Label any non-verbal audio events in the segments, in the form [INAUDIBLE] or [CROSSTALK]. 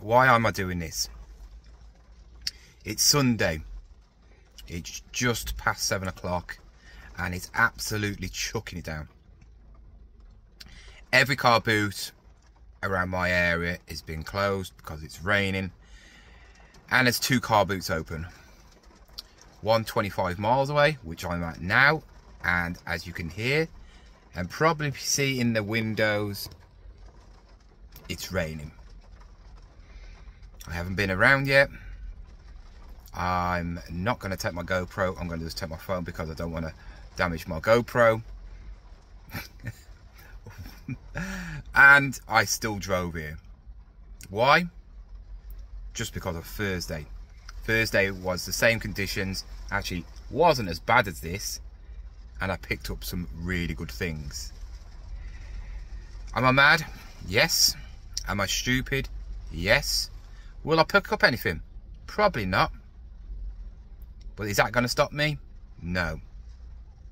why am I doing this? It's Sunday. It's just past seven o'clock and it's absolutely chucking it down. Every car boot around my area is being closed because it's raining and there's two car boots open. One 25 miles away, which I'm at now, and as you can hear and probably see in the windows, it's raining. I haven't been around yet. I'm not going to take my GoPro. I'm going to just take my phone because I don't want to damage my GoPro. [LAUGHS] and I still drove here. Why? Just because of Thursday. Thursday was the same conditions, actually wasn't as bad as this, and I picked up some really good things. Am I mad? Yes. Am I stupid? Yes. Will I pick up anything? Probably not. But is that going to stop me? No.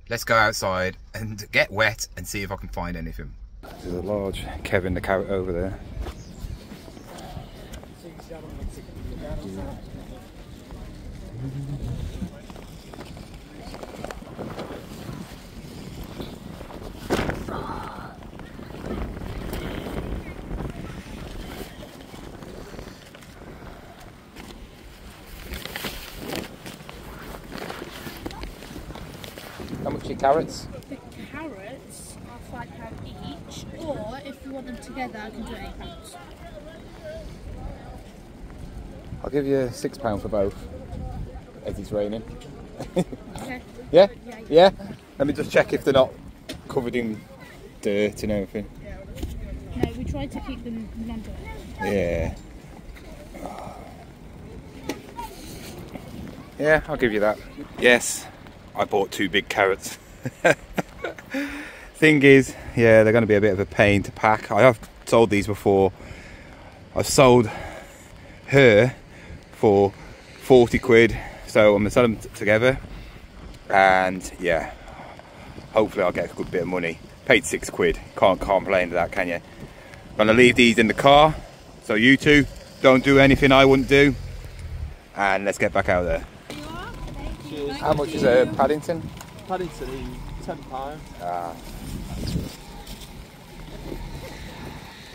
Let's go outside and get wet and see if I can find anything. There's a large Kevin the carrot over there. Carrots? The carrots are five pound each, or if you want them together, I can do eight pounds. I'll give you six pound for both. As it's raining. Okay. [LAUGHS] Yeah? Yeah. Yeah? Let me just check if they're not covered in dirt and everything. No, we try to keep them non Yeah. Yeah, I'll give you that. Yes, I bought two big carrots. [LAUGHS] Thing is, yeah, they're going to be a bit of a pain to pack. I have sold these before. I've sold her for 40 quid, so I'm going to sell them together. And yeah, hopefully I'll get a good bit of money. Paid six quid, can't complain to that, can you? I'm Gonna leave these in the car, so you two don't do anything I wouldn't do. And let's get back out there. How much is a Paddington? Paddington is ten pound. Ah,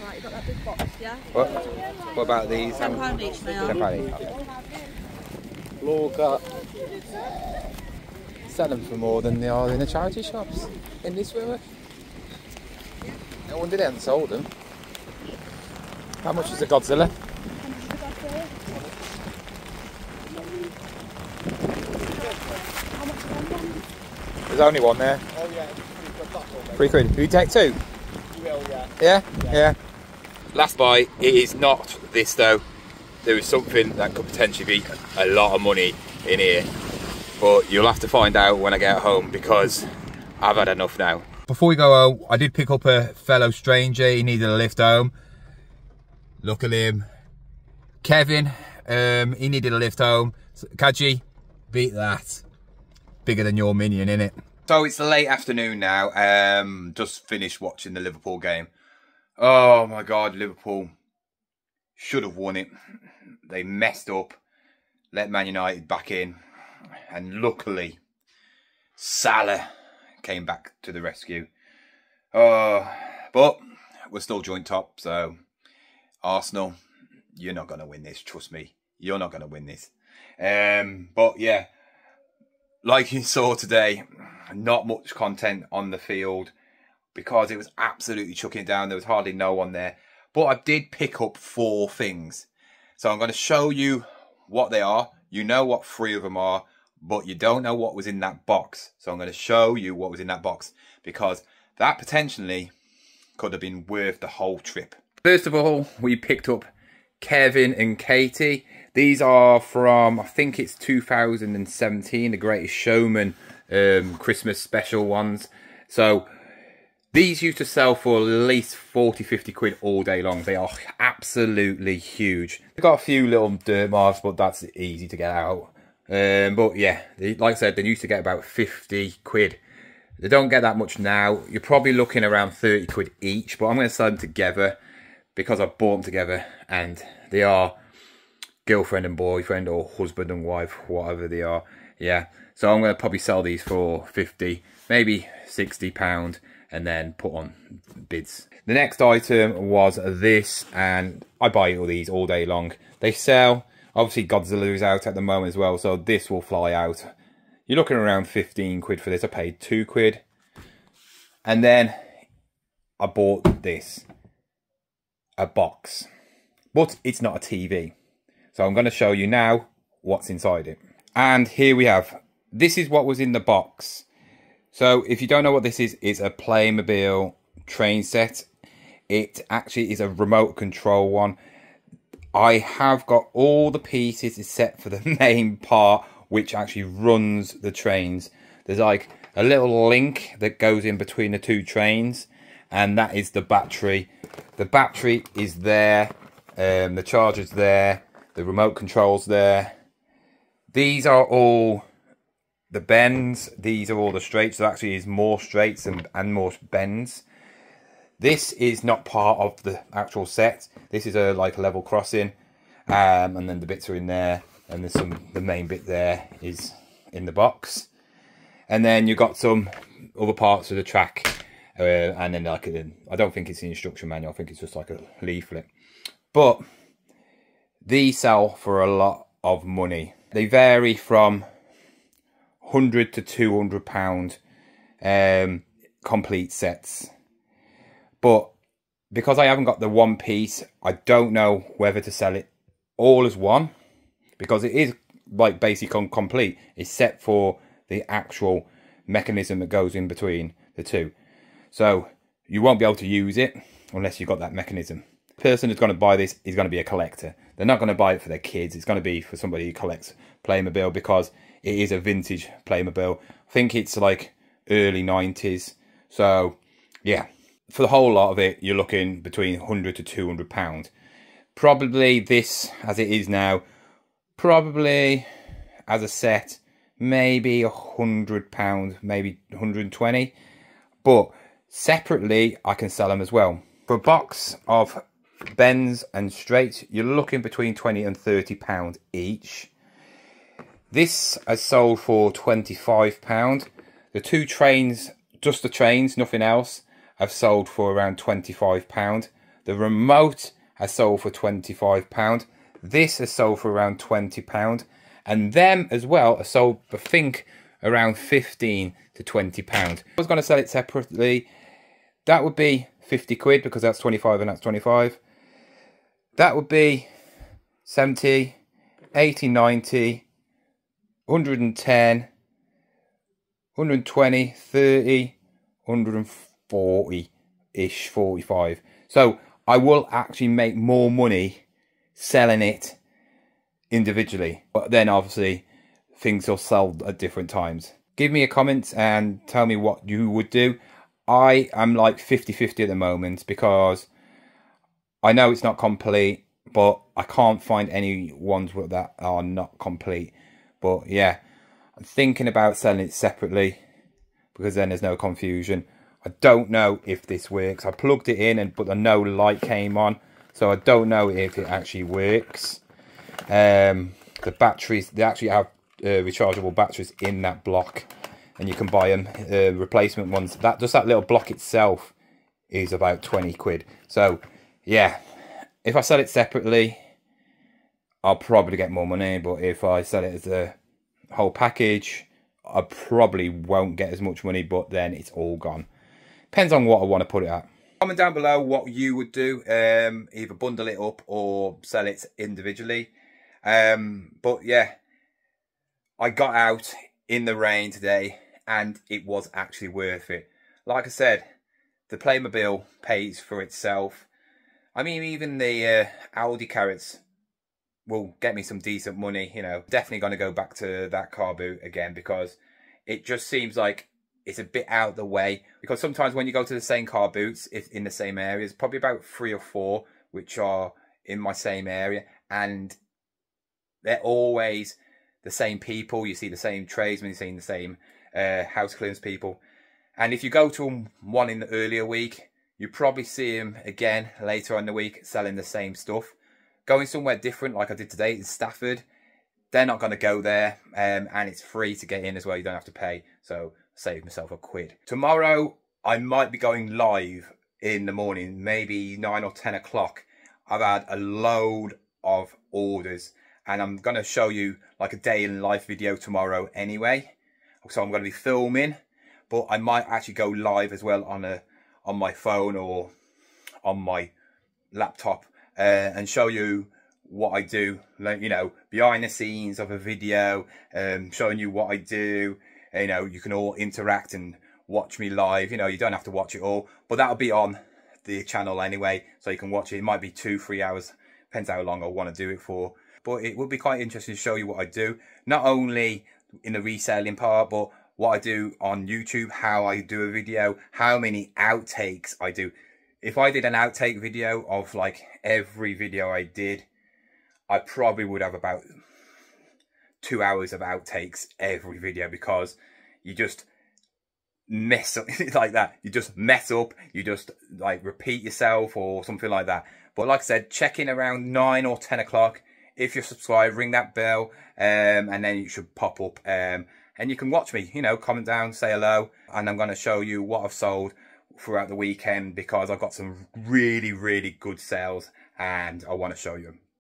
Right, you got that big box, yeah? what, what about these? Ten pound each, they Ten are. pound each. Okay. Look up. Sell them for more than they are in the charity shops in this river. No wonder they haven't sold them. How much is a Godzilla? There's only one there. Oh yeah, we've got that one. Three quid. Do you take two? You will, yeah. Yeah? Yeah. Last buy, it is not this though. There is something that could potentially be a lot of money in here. But you'll have to find out when I get home because I've had enough now. Before we go home, I did pick up a fellow stranger. He needed a lift home. Look at him. Kevin, um, he needed a lift home. So, Kaji, beat that. Bigger than your minion, in it. So it's the late afternoon now. Um, just finished watching the Liverpool game. Oh my God, Liverpool should have won it. They messed up, let Man United back in, and luckily Salah came back to the rescue. Oh, but we're still joint top, so Arsenal, you're not going to win this. Trust me, you're not going to win this. Um, but yeah, like you saw today, not much content on the field because it was absolutely chucking it down. There was hardly no one there. But I did pick up four things. So I'm going to show you what they are. You know what three of them are, but you don't know what was in that box. So I'm going to show you what was in that box because that potentially could have been worth the whole trip. First of all, we picked up Kevin and Katie. These are from, I think it's 2017, the Greatest Showman um, Christmas special ones. So these used to sell for at least 40, 50 quid all day long. They are absolutely huge. They've got a few little dirt marks, but that's easy to get out. Um, but yeah, they, like I said, they used to get about 50 quid. They don't get that much now. You're probably looking around 30 quid each, but I'm going to sell them together because I bought them together and they are girlfriend and boyfriend or husband and wife, whatever they are. Yeah, so I'm going to probably sell these for 50, maybe 60 pound and then put on bids. The next item was this and I buy all these all day long. They sell, obviously Godzilla is out at the moment as well, so this will fly out. You're looking around 15 quid for this. I paid 2 quid. And then I bought this. A box. But it's not a TV. So I'm going to show you now what's inside it. And here we have. This is what was in the box. So if you don't know what this is, it's a Playmobil train set. It actually is a remote control one. I have got all the pieces except for the [LAUGHS] main part which actually runs the trains. There's like a little link that goes in between the two trains and that is the battery. The battery is there, um, the charger's there, the remote control's there. These are all the bends, these are all the straights. There actually is more straights and, and more bends. This is not part of the actual set. This is a like a level crossing. Um, and then the bits are in there. And there's some, the main bit there is in the box. And then you've got some other parts of the track. Uh, and then like, I don't think it's the instruction manual. I think it's just like a leaflet. But these sell for a lot of money. They vary from 100 to 200 pound um, complete sets. But because I haven't got the one piece, I don't know whether to sell it all as one because it is like basic on complete, except for the actual mechanism that goes in between the two. So you won't be able to use it unless you've got that mechanism. Person who's going to buy this is going to be a collector. They're not going to buy it for their kids. It's going to be for somebody who collects Playmobil because it is a vintage Playmobil. I think it's like early 90s. So yeah, for the whole lot of it, you're looking between 100 to 200 pound. Probably this, as it is now, probably as a set, maybe a hundred pound, maybe 120. But separately, I can sell them as well. For a box of bends and straights, you're looking between 20 and 30 pound each. This has sold for 25 pound. The two trains, just the trains, nothing else, have sold for around 25 pound. The remote has sold for 25 pound. This has sold for around 20 pound. And them as well are sold, I think, around 15 to 20 pound. I was going to sell it separately. That would be 50 quid because that's 25 and that's 25. That would be 70, 80, 90, 110, 120, 30, 140-ish, 45. So I will actually make more money selling it individually. But then obviously things will sell at different times. Give me a comment and tell me what you would do. I am like 50-50 at the moment because I know it's not complete, but I can't find any ones that are not complete. But yeah, I'm thinking about selling it separately because then there's no confusion. I don't know if this works. I plugged it in and but the no light came on. So I don't know if it actually works. Um, the batteries, they actually have uh, rechargeable batteries in that block. And you can buy them, uh, replacement ones. That Just that little block itself is about 20 quid. So, yeah. If I sell it separately, I'll probably get more money. But if I sell it as a whole package, I probably won't get as much money. But then it's all gone. Depends on what I want to put it at. Comment down below what you would do. Um, either bundle it up or sell it individually. Um, but yeah, I got out in the rain today and it was actually worth it. Like I said, the Playmobil pays for itself. I mean, even the uh, Aldi carrots will get me some decent money. You know, definitely going to go back to that car boot again because it just seems like it's a bit out of the way. Because sometimes when you go to the same car boots, in the same areas, probably about three or four, which are in my same area, and they're always the same people. You see the same tradesmen, you see the same uh, house clearance people. And if you go to one in the earlier week, You probably see him again later on the week selling the same stuff. Going somewhere different like I did today in Stafford. They're not going to go there um, and it's free to get in as well. You don't have to pay. So save myself a quid. Tomorrow I might be going live in the morning, maybe 9 or 10 o'clock. I've had a load of orders and I'm going to show you like a day in life video tomorrow anyway. So I'm going to be filming, but I might actually go live as well on a on my phone or on my laptop uh, and show you what I do, like you know, behind the scenes of a video, um, showing you what I do. You know, you can all interact and watch me live. You know, you don't have to watch it all, but that'll be on the channel anyway, so you can watch it. It might be two, three hours, depends how long I want to do it for. But it would be quite interesting to show you what I do, not only in the reselling part, but what I do on YouTube, how I do a video, how many outtakes I do. If I did an outtake video of like every video I did, I probably would have about two hours of outtakes every video because you just mess up [LAUGHS] like that. You just mess up, you just like repeat yourself or something like that. But like I said, check in around 9 or 10 o'clock. If you're subscribed, ring that bell um, and then you should pop up. Um, and you can watch me, you know, comment down, say hello. And I'm going to show you what I've sold throughout the weekend because I've got some really, really good sales and I want to show you them.